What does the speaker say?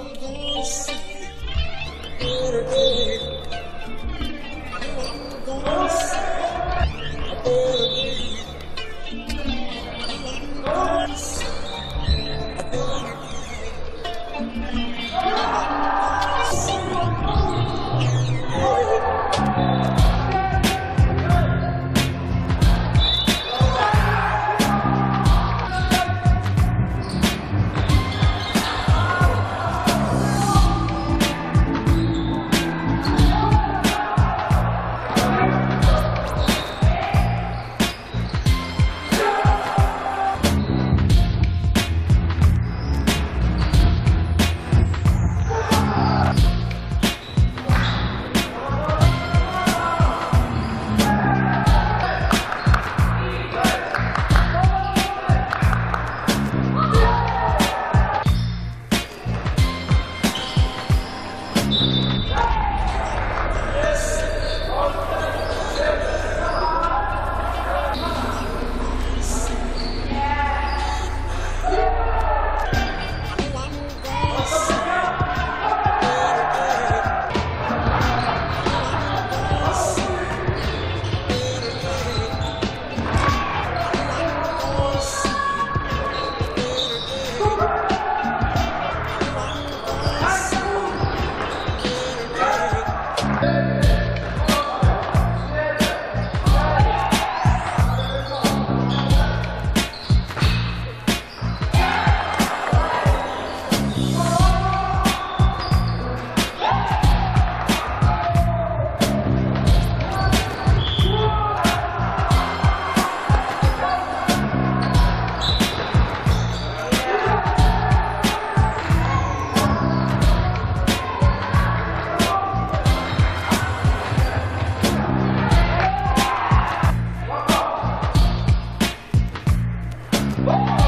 Yung Woo!